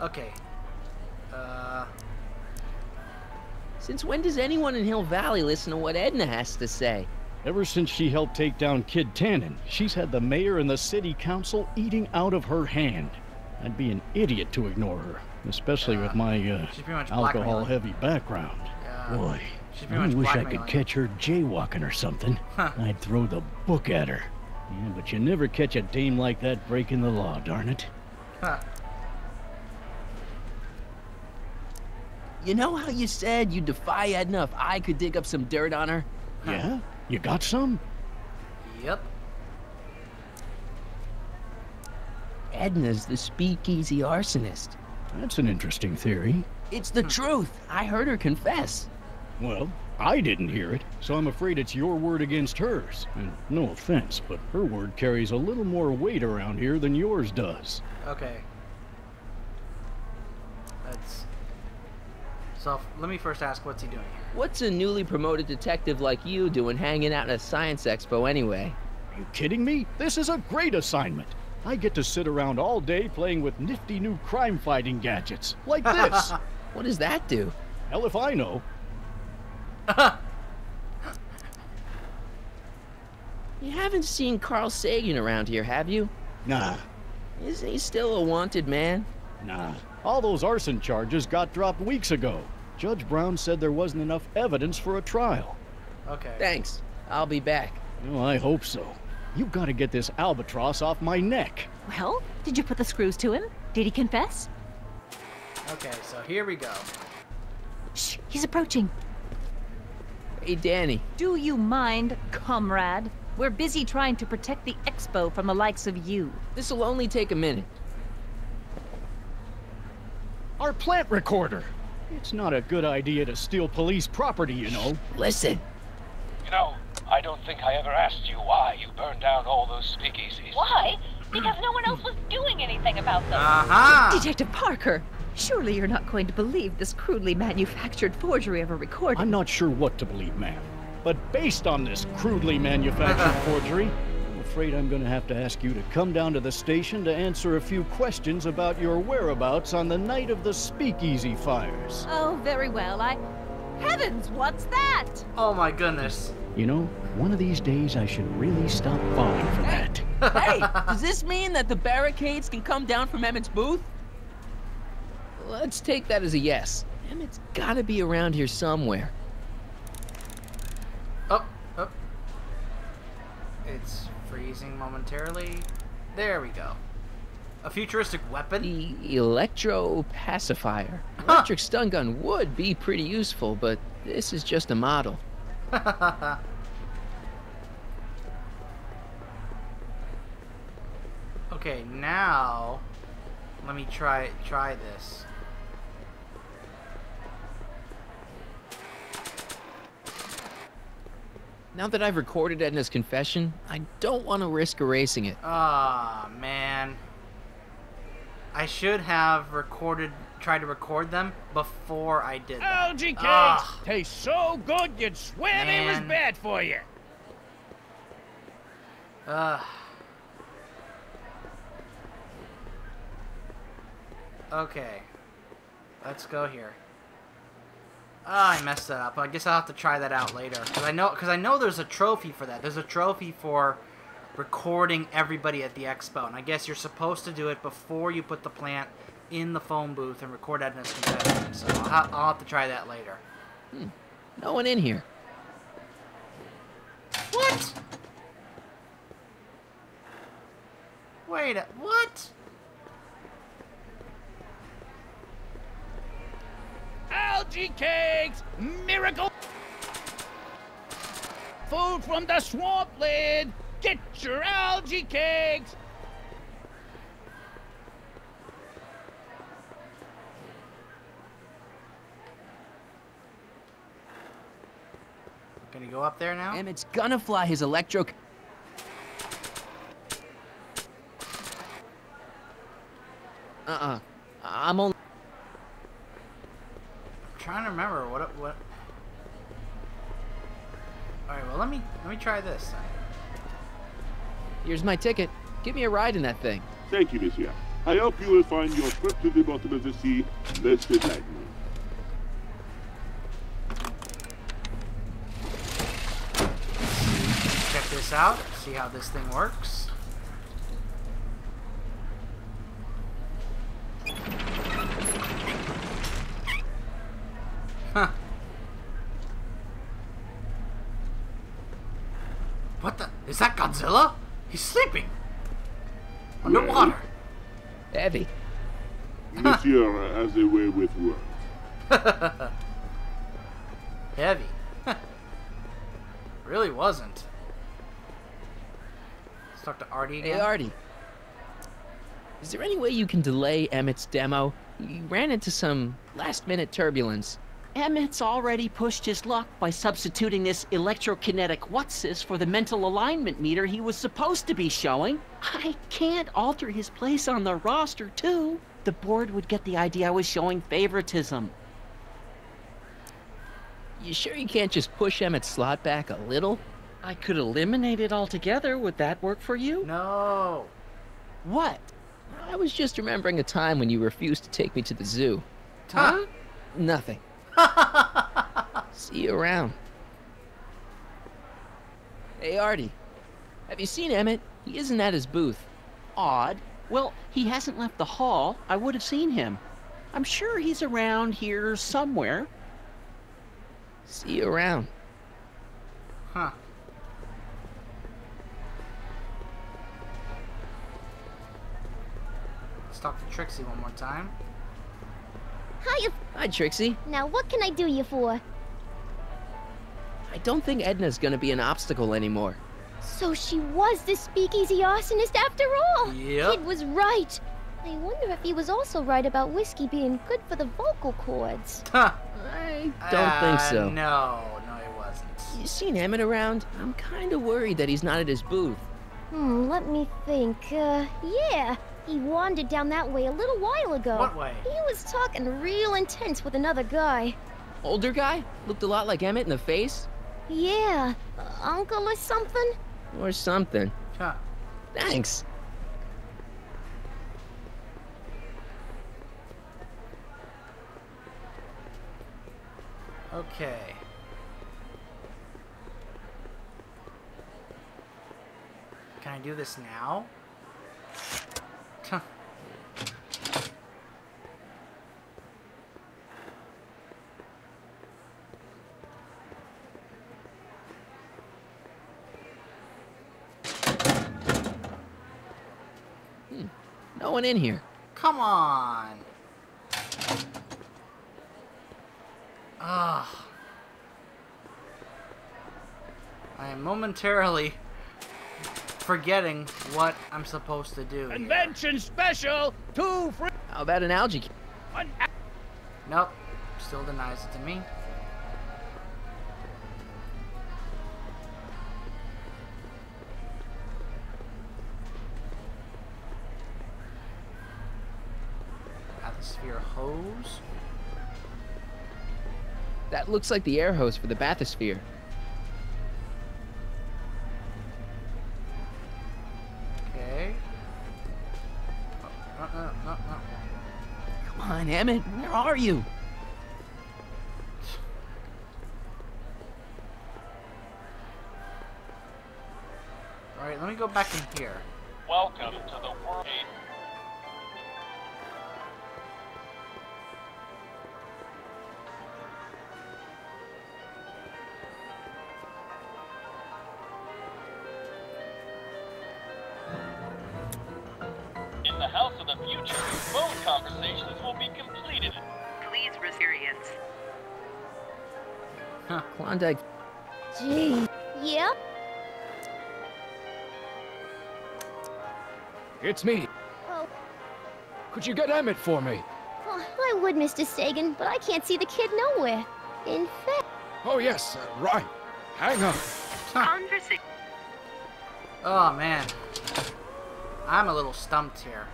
Okay. Uh, Since when does anyone in Hill Valley listen to what Edna has to say? Ever since she helped take down Kid Tannen, she's had the mayor and the city council eating out of her hand. I'd be an idiot to ignore her, especially with my uh, she's pretty much alcohol-heavy background. Yeah. Boy, She's pretty I much wish I could catch her jaywalking or something. Huh. I'd throw the book at her. Yeah, but you never catch a dame like that breaking the law, darn it. Huh. You know how you said you'd defy Edna if I could dig up some dirt on her? Yeah? You got some? Yep. Edna's the speakeasy arsonist. That's an interesting theory. It's the truth. I heard her confess. Well, I didn't hear it, so I'm afraid it's your word against hers. And no offense, but her word carries a little more weight around here than yours does. Okay. That's. So let me first ask, what's he doing here? What's a newly promoted detective like you doing hanging out at a science expo anyway? Are you kidding me? This is a great assignment. I get to sit around all day playing with nifty new crime fighting gadgets, like this. What does that do? Hell if I know. You haven't seen Carl Sagan around here, have you? Nah, Isn't he still a wanted man? nah. All those arson charges got dropped weeks ago. Judge Brown said there wasn't enough evidence for a trial. Okay. Thanks. I'll be back. Well, I hope so. You've got to get this albatross off my neck. Well, did you put the screws to him? Did he confess? Okay, so here we go. Shh, he's approaching. Hey, Danny. Do you mind, comrade? We're busy trying to protect the expo from the likes of you. This'll only take a minute. Our plant recorder. It's not a good idea to steal police property, you know. Listen. You know, I don't think I ever asked you why you burned down all those speakeasies. Why? Because no one else was doing anything about them. Aha! Detective Parker, surely you're not going to believe this crudely manufactured forgery of a recording. I'm not sure what to believe, ma'am. But based on this crudely manufactured forgery, I'm afraid I'm going to have to ask you to come down to the station to answer a few questions about your whereabouts on the night of the speakeasy fires. Oh, very well. I. Heavens, what's that? Oh my goodness. You know, one of these days I should really stop falling for that. hey, does this mean that the barricades can come down from Emmett's booth? Let's take that as a yes. Emmett's gotta be around here somewhere. Oh, oh. It's freezing momentarily. There we go. A futuristic weapon? The electro pacifier. Electric stun gun would be pretty useful, but this is just a model. okay, now let me try try this. Now that I've recorded Edna's confession, I don't want to risk erasing it. Ah, man. I should have recorded tried to record them before I did that. Algae cakes Ah. taste so good you'd swear they was bad for you. Ugh. Okay. Let's go here. Ah, I messed that up. I guess I'll have to try that out later. Cause I know, cause I know there's a trophy for that. There's a trophy for recording everybody at the expo, and I guess you're supposed to do it before you put the plant in the phone booth and record Edna's confession. So I'll, ha- I'll have to try that later. No one in here. What? Wait, a- what? Algae cakes, miracle food from the swamp lid. Get your algae cakes. Can he go up there now? Emmett's gonna fly his electro. Uh-uh. I'm only. I'm trying to remember what it, what. All right, well let me let me try this. Here's my ticket. Give me a ride in that thing. Thank you, monsieur. I hope you will find your trip to the bottom of the sea less enlightening. Check this out. See how this thing works. Is that Godzilla? He's sleeping. Underwater. Heavy. Monsieur has a way with words. Heavy. really wasn't. Let's talk to Artie again. Hey, Artie. Is there any way you can delay Emmett's demo? He ran into some last-minute turbulence. Emmett's already pushed his luck by substituting this electrokinetic what's-this for the mental alignment meter he was supposed to be showing. I can't alter his place on the roster, too. The board would get the idea I was showing favoritism. You sure you can't just push Emmett's slot back a little? I could eliminate it altogether. Would that work for you? No. What? I was just remembering a time when you refused to take me to the zoo. Huh? Nothing. See you around. Hey, Artie. Have you seen Emmett? He isn't at his booth. Odd. Well, he hasn't left the hall. I would have seen him. I'm sure he's around here somewhere. See you around. Huh. Let's talk to Trixie one more time. Hiya. Hi, Trixie. Now, what can I do you for? I don't think Edna's gonna be an obstacle anymore. So she was the speakeasy arsonist after all. Yep. Kid was right. I wonder if he was also right about whiskey being good for the vocal cords. Huh. I don't think Uh, so. No, no, it wasn't. You seen Emmett around? I'm kinda worried that he's not at his booth. Hmm, let me think. Uh, yeah. He wandered down that way a little while ago. What way? He was talking real intense with another guy. Older guy? Looked a lot like Emmett in the face? Yeah, uh, uncle or something? Or something. Huh. Thanks. Okay. Can I do this now? Huh. No one in here. Come on. Ah. I am momentarily forgetting what I'm supposed to do. here. Special, two free. How about an algae? One Nope. Still denies it to me. Hose. That looks like the air hose for the bathysphere. Okay. Oh, no, no, no, no. Come on, Emmett, where are you? Alright, let me go back in here. Welcome to the world. Future, phone conversations will be completed. Please experience. Klondike. Gee. Yep. It's me. Oh, Could you get Emmett for me? oh, I would, Mr. Sagan, but I can't see the kid nowhere. In fact, Oh, yes, uh, right. Hang on. Conversation. Oh man. I'm a little stumped here.